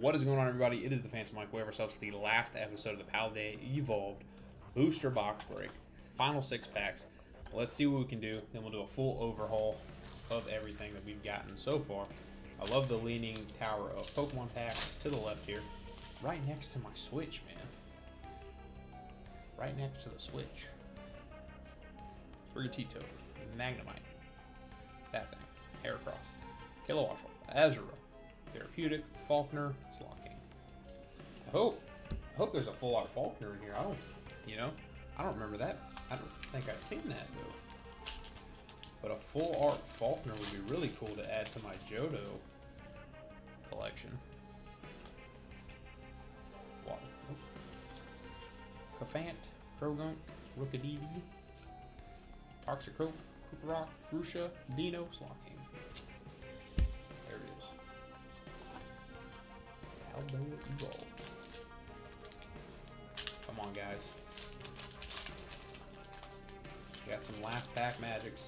What is going on, everybody? It is the Phantom Mike. We have ourselves the last episode of the Paldea Evolved Booster Box Break. Final six packs. Let's see what we can do. Then we'll do a full overhaul of everything that we've gotten so far. I love the leaning tower of Pokemon packs to the left here. Right next to my Switch, man. Right next to the Switch. Sprigatito, Magnemite, that thing, Heracross, Kilowattrel, Azura, Therapeutic, Falkner, Slocking. I hope, I hope there's a full art Falkner in here. I don't, you know, I don't remember that. I don't think I've seen that though. But a full art Falkner would be really cool to add to my Johto collection. Water. Cufant, Croagunk, Rookidee, Toxicroak, Rock, Grusha, Dino, Slocking. On, guys. Got some last pack magics.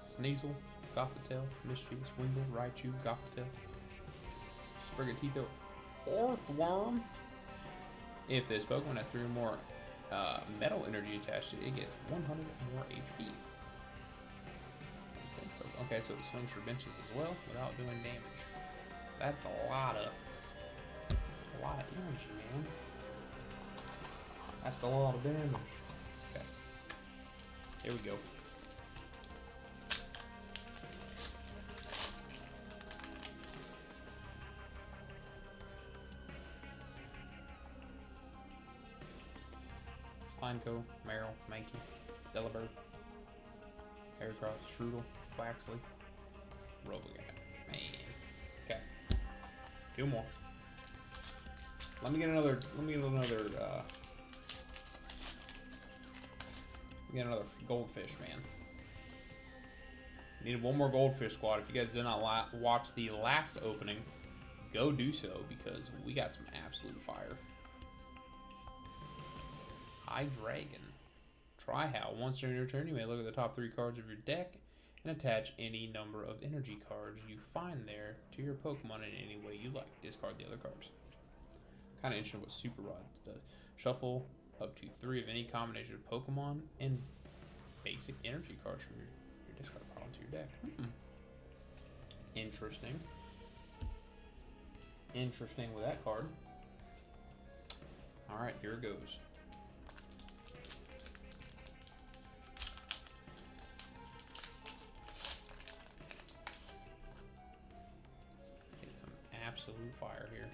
Sneasel, Gothitelle, Mischievous, Wimble, Raichu, Gothitelle, Sprigatito, Orthworm. If this Pokemon has three or more uh, metal energy attached to it, it gets 100 more HP. Okay, so it swings for benches as well without doing damage. That's a lot of a lot of energy, man. That's a lot of damage. Okay. Here we go. Pineco, Meryl, Mankey, Delibird, Heracross, Strudel, Quaxly, Robogat. Man. Two more. Let me get another, let me get another, uh, get another goldfish, man. Need one more goldfish squad. If you guys did not watch the last opening, go do so because we got some absolute fire. High Dragon. Try how. Once during your turn, you may look at the top three cards of your deck and attach any number of energy cards you find there to your Pokemon in any way you like. Discard the other cards. Kind of interesting what Super Rod does. Shuffle up to three of any combination of Pokemon and basic energy cards from your, your discard pile into your deck. Hmm. Interesting. Interesting with that card. Alright, here it goes. Absolute fire here.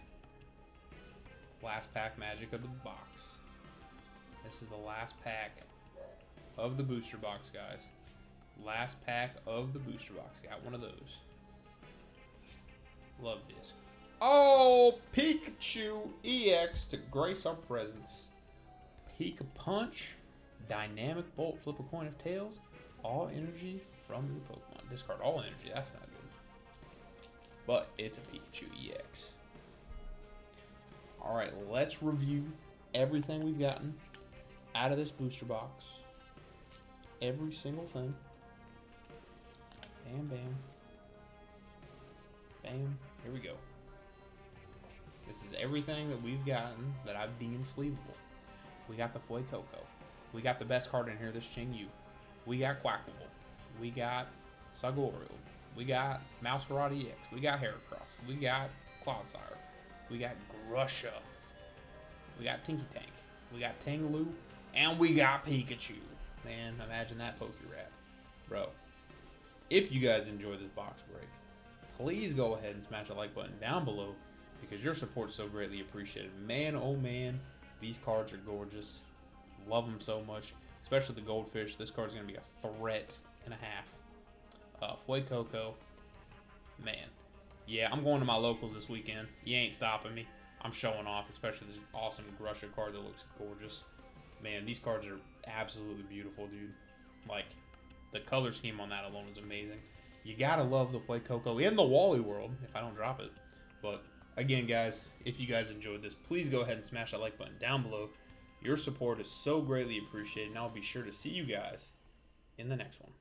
Last pack magic of the box. This is the last pack of the booster box, guys. Last pack of the booster box. Got one of those. Love this. Oh, Pikachu EX to grace our presence. Pika Punch, Dynamic Bolt, flip a coin of tails, all energy from your Pokemon. Discard all energy, that's not but it's a Pikachu EX. Alright, let's review everything we've gotten out of this booster box. Every single thing. Bam, bam. Bam. Here we go. This is everything that we've gotten that I've deemed sleevable. We got the Fuecoco. We got the best card in here, this Ching-Yu. We got Quackable. We got Sagorio. We got Mouse X. We got Heracross. We got Clodsire. We got Grusha. We got Tinky Tank. We got Tanglu. And we got Pikachu. Man, imagine that Pokerap. Bro, if you guys enjoy this box break, please go ahead and smash the like button down below because your support is so greatly appreciated. Man, oh man, these cards are gorgeous. Love them so much, especially the goldfish. This card is going to be a threat and a half uh, Fuecoco. Man, yeah, I'm going to my locals this weekend. You ain't stopping me. I'm showing off, especially this awesome Grusha card that looks gorgeous. Man, these cards are absolutely beautiful, dude. Like, the color scheme on that alone is amazing. You gotta love the Fuecoco in the Wally world, if I don't drop it. But, again, guys, if you guys enjoyed this, please go ahead and smash that like button down below. Your support is so greatly appreciated, and I'll be sure to see you guys in the next one.